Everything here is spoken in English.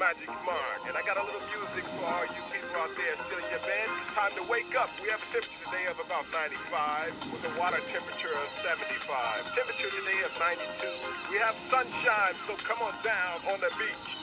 Magic Mark, and I got a little music for all you people out there still in your bed. Time to wake up. We have a temperature today of about 95 with a water temperature of 75. Temperature today of 92. We have sunshine, so come on down on the beach.